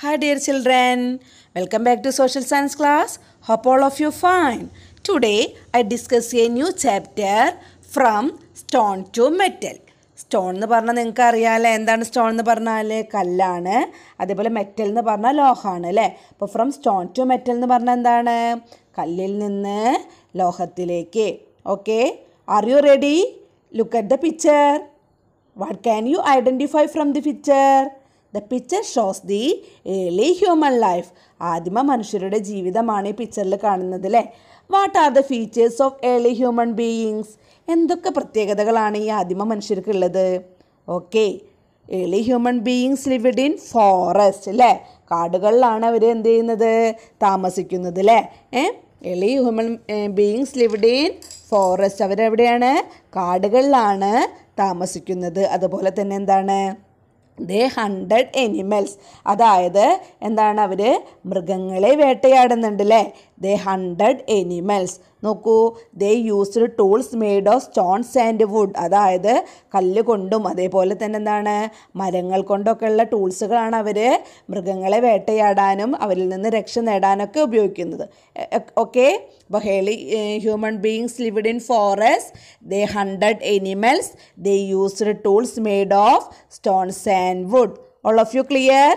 Hi dear children, welcome back to social science class. Hope all of you fine. Today I discuss a new chapter from stone to metal. Stone എന്ന് പറഞ്ഞാൽ നിങ്ങൾക്ക് അറിയാമല്ലേ എന്താണ് stone എന്ന് പറഞ്ഞാൽ കല്ലാണ് അതേപോലെ മെറ്റൽ എന്ന് പറഞ്ഞാൽ ലോഹമാണ് അല്ലേ അപ്പോൾ ഫ്രം സ്റ്റോൺ ടു മെറ്റൽ എന്ന് പറഞ്ഞാൽ എന്താണ് കല്ലിൽ നിന്ന് ലോഹത്തിലേക്ക് okay are you ready look at the picture what can you identify from the picture the picture shows the early human life ആദിമ മനുഷ്യരുടെ ജീവിതമാണ് ഈ പിക്ചറിൽ കാണുന്നത് അല്ലേ what are the features of early human beings എന്തൊക്കെ പ്രത്യേകതകളാണ് ഈ ആദിമ മനുഷ്യർക്കുള്ളത് okay early human beings lived in forest അല്ലേ കാടുകളിലാണ് അവർ എന്ത് ചെയ്യുന്നത് താമസിക്കുന്നത് അല്ലേ ഏഹ് early human beings lived in forest അവരെവിടെയാണ് കാടുകളിലാണ് താമസിക്കുന്നത് അതുപോലെ തന്നെ എന്താണ് ദേ ഹൺഡ്രഡ് എനിമൽസ് അതായത് എന്താണ് അവർ മൃഗങ്ങളെ വേട്ടയാടുന്നുണ്ട് അല്ലേ ദ ഹൺഡ്രഡ് എനിമൽസ് നോക്കൂ they used tools made of stones and wood അതായത് കല്ല് കൊണ്ടും അതേപോലെ തന്നെ എന്താണ് മരങ്ങൾ കൊണ്ടൊക്കെ ഉള്ള ടൂൾസുകളാണ് അവർ മൃഗങ്ങളെ വേട്ടയാടാനും അവരിൽ നിന്ന് രക്ഷ നേടാനൊക്കെ ഉപയോഗിക്കുന്നത് ഓക്കെ അപ്പോൾ early human beings lived in forest they hunted animals they used tools made of stones and wood all of you clear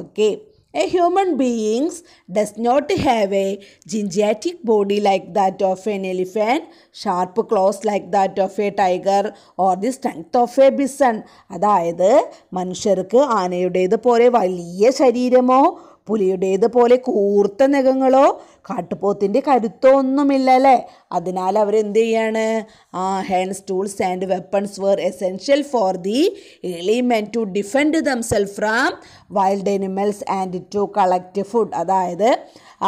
okay A human being does not have a gingiatic body like that of an elephant, sharp claws like that of a tiger or the strength of a bison. അതായത് മനുഷ്യർക്ക് ആനയുടേത് പോലെ വലിയ ശരീരമോ പോലെ കൂർത്ത നഖങ്ങളോ കാട്ടുപോത്തിൻ്റെ കരുത്തോ ഒന്നുമില്ല അല്ലേ അതിനാൽ അവരെന്ത് ചെയ്യാണ് ആ hence tools and weapons were essential for the early men to defend themselves from wild animals and to collect food അതായത്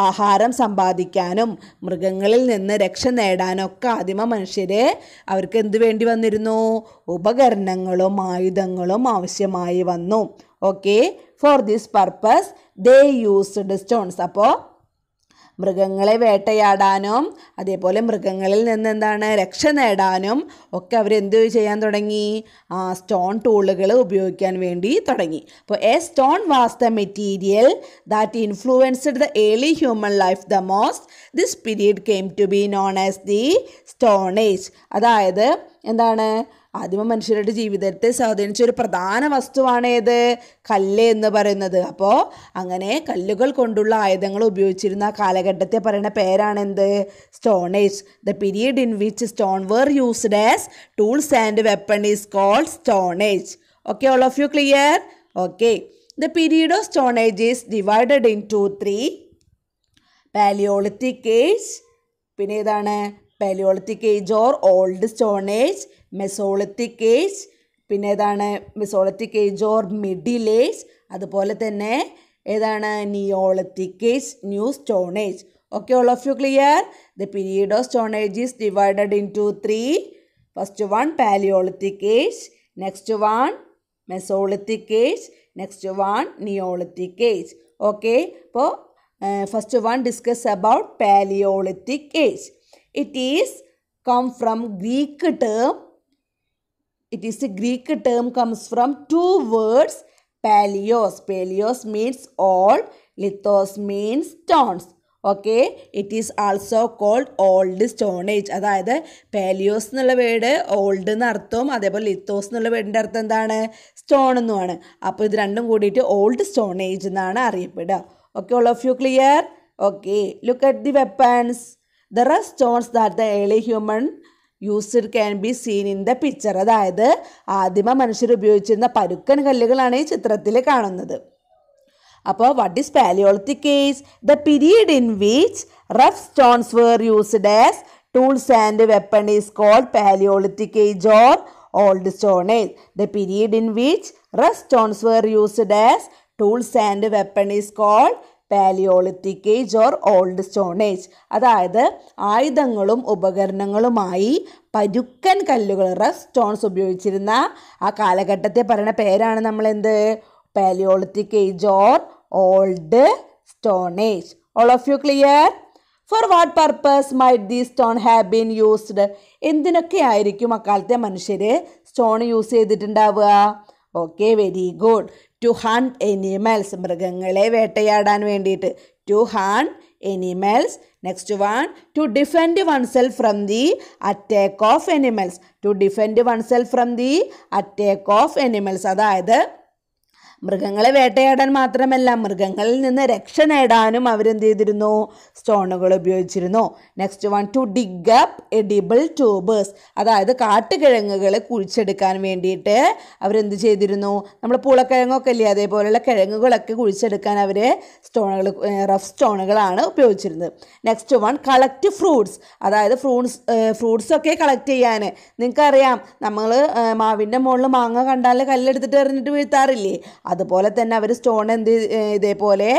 ആഹാരം സമ്പാദിക്കാനും മൃഗങ്ങളിൽ നിന്ന് രക്ഷ നേടാനൊക്കെ ആദിമ മനുഷ്യരെ അവർക്ക് എന്ത് വേണ്ടി വന്നിരുന്നു ഉപകരണങ്ങളും ആയുധങ്ങളും ആവശ്യമായി വന്നു okay for this purpose they used stones അപ്പോൾ മൃഗങ്ങളെ വേട്ടയാടാനും അതേപോലെ മൃഗങ്ങളിൽ നിന്ന് എന്താണ് രക്ഷ നേടാനും ഒക്കെ അവർ എന്ത് ചെയ്യാൻ തുടങ്ങി ആ സ്റ്റോൺ ടൂളുകൾ ഉപയോഗിക്കാൻ വേണ്ടി തുടങ്ങി അപ്പോൾ a stone was the material that influenced the early human life the most this period came to be known as the stone age അതായത് എന്താണ് ആദിമ മനുഷ്യരുടെ ജീവിതത്തെ സ്വാധീനിച്ച ഒരു പ്രധാന വസ്തുവാണ് ഏത് കല്ല് എന്ന് പറയുന്നത് അപ്പോൾ അങ്ങനെ കല്ലുകൾ കൊണ്ടുള്ള ആയുധങ്ങൾ ഉപയോഗിച്ചിരുന്ന കാലഘട്ടത്തെ പറയുന്ന പേരാണെന്ത് stone age the period in which stone were used as tools and weapon is called stone age okay all of you clear okay the period of stone age is divided into three paleolithic age പിന്നെ ഏതാണ് paleolithic age or old stone age Mesolithic age, പിന്നെ ഏതാണ് Mesolithic age or Middle age, അതുപോലെ തന്നെ ഏതാണ് Neolithic age, New Stone age. Okay, all of you clear? The period of Stone Age is divided into three. First one Paleolithic age, next one Mesolithic age, next one Neolithic age. Okay, so first one discuss about Paleolithic age. It is come from Greek term it is a Greek term comes from two words palaios palaios means old lithos means stones okay it is also called old stone age അതായത് palaios എന്നുള്ള word old എന്ന അർത്ഥവും അതേപോലെ lithos എന്നുള്ള വേർഡിൻ്റെ അർത്ഥം എന്താണ് stone എന്നുമാണ് അപ്പോൾ ഇത് രണ്ടും കൂടിയിട്ട് ഓൾഡ് സ്റ്റോൺ ഏജ് എന്നാണ് അറിയപ്പെടുക okay all of you clear okay look at the weapons there are stones that the early human used can be seen in the picture അതായത് ആദിമ മനുഷ്യർ ഉപയോഗിച്ചിരുന്ന പരുക്കൻ കല്ലുകളാണ് ഈ ചിത്രത്തിൽ കാണുന്നത് അപ്പോൾ what is paleolithic case the period in which rough stones were used as tools and weapon is called paleolithic age or old stone age the period in which rough stones were used as tools and weapon is called paleolithic age or old stone age അതായത് ആയുധങ്ങളും ഉപകരണങ്ങളുമായി പരുക്കൻ കല്ലുകൾ stones ഉപയോഗിച്ചിരുന്ന ആ കാലഘട്ടത്തെ പറയുന്ന പേരാണ് നമ്മളെന്ത് paleolithic age or old stone age all of you clear for what purpose might the stone have been used എന്തിനൊക്കെ ആയിരിക്കും അക്കാലത്തെ മനുഷ്യർ സ്റ്റോൺ യൂസ് ചെയ്തിട്ടുണ്ടാവുക okay very good to hunt animals മൃഗങ്ങളെ വേട്ടയാടാൻ വേണ്ടിയിട്ട് to hunt animals next one to defend oneself from the attack of animals to defend oneself from the attack of animals അതായത് മൃഗങ്ങളെ വേട്ടയാടാൻ മാത്രമല്ല മൃഗങ്ങളിൽ നിന്ന് രക്ഷ നേടാനും അവരെന്ത് ചെയ്തിരുന്നു സ്റ്റോണുകൾ ഉപയോഗിച്ചിരുന്നു next one to dig up edible tubers അതായത് കാട്ടുകിഴങ്ങുകളെ കുഴിച്ചെടുക്കാൻ വേണ്ടിയിട്ട് അവരെന്ത് ചെയ്തിരുന്നു നമ്മൾ പൂളക്കിഴങ്ങൊക്കെ ഇല്ലേ അതേപോലെയുള്ള കിഴങ്ങുകളൊക്കെ കുഴിച്ചെടുക്കാൻ അവർ സ്റ്റോണുകൾ റഫ് സ്റ്റോണുകളാണ് ഉപയോഗിച്ചിരുന്നത് നെക്സ്റ്റ് വൺ കളക്റ്റ് ഫ്രൂട്ട്സ് അതായത് ഫ്രൂട്ട്സ് ഫ്രൂട്ട്സൊക്കെ കളക്ട് ചെയ്യാൻ നിങ്ങൾക്കറിയാം നമ്മൾ മാവിൻ്റെ മുകളിൽ മാങ്ങ കണ്ടാൽ കല്ലെടുത്തിട്ട് എറിഞ്ഞിട്ട് വീഴ്ത്താറില്ലേ അതുപോലെ തന്നെ അവർ സ്റ്റോൺ എന്ത് ഇതേപോലെ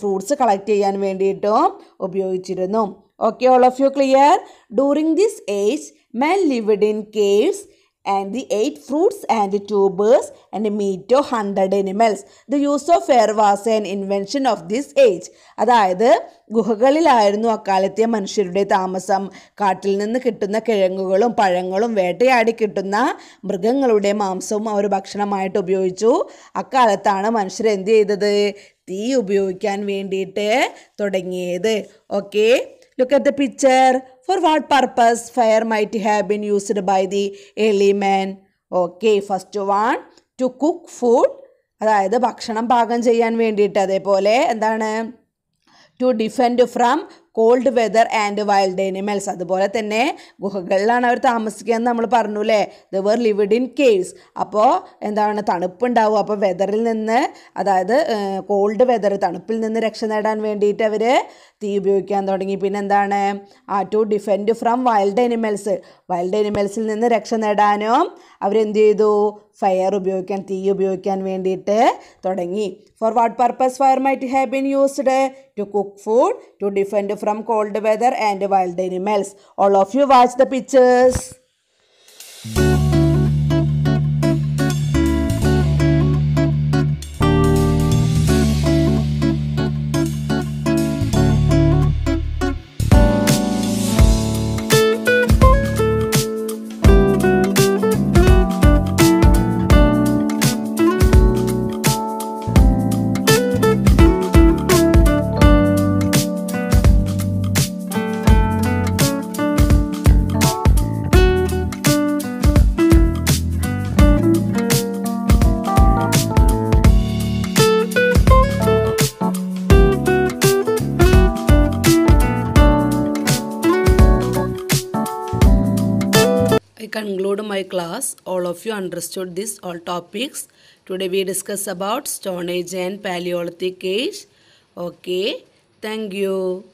ഫ്രൂട്ട്സ് കളക്ട് ചെയ്യാൻ വേണ്ടിയിട്ടും ഉപയോഗിച്ചിരുന്നു okay all of you clear during this age men lived in caves and the eight fruits and the two birds and meet to hunted animals the use of fire was an invention of this age അതായത് ഗുഹകളിലായിരുന്നു അക്കാലത്തെ മനുഷ്യരുടെ താമസം കാട്ടിൽ നിന്ന് കിട്ടുന്ന കിഴങ്ങുകളും പഴങ്ങളും വേട്ടയാടി കിട്ടുന്ന മൃഗങ്ങളുടെ മാംസവും അവർ ഭക്ഷണമായിട്ട് ഉപയോഗിച്ചു അക്കാലത്താണ് മനുഷ്യർ എന്ത് ചെയ്തത് തീ ഉപയോഗിക്കാൻ വേണ്ടിയിട്ട് തുടങ്ങിയത് okay look at the picture for what purpose fire might have been used by the early man okay first one to cook food അതായത് ഭക്ഷണം പാകം ചെയ്യാൻ വേണ്ടിയിട്ട് അതേപോലെ എന്താണ് to defend from cold weather and wild animals അതുപോലെ തന്നെ ഗുഹകളിലാണ് അവർ താമസിക്കുക എന്ന് നമ്മൾ പറഞ്ഞു അല്ലേ they were lived in caves അപ്പോൾ എന്താണ് തണുപ്പുണ്ടാവും അപ്പോൾ വെതറിൽ നിന്ന് അതായത് കോൾഡ് വെതർ തണുപ്പിൽ നിന്ന് രക്ഷ നേടാൻ വേണ്ടിയിട്ട് അവർ തീ ഉപയോഗിക്കാൻ തുടങ്ങി പിന്നെ എന്താണ് ആ to defend from wild animals wild animals നിന്ന് രക്ഷ നേടാനും അവരെന്ത് ചെയ്തു ഫയർ ഉപയോഗിക്കാൻ തീ ഉപയോഗിക്കാൻ വേണ്ടിയിട്ട് തുടങ്ങി for what purpose fire might have been used to cook food to defend from cold weather and wild animals. All of you watch the pictures. conclude my class. All of you understood this all topics. Today we discuss about Stone Age and Paleolithic Age. Okay. Thank you.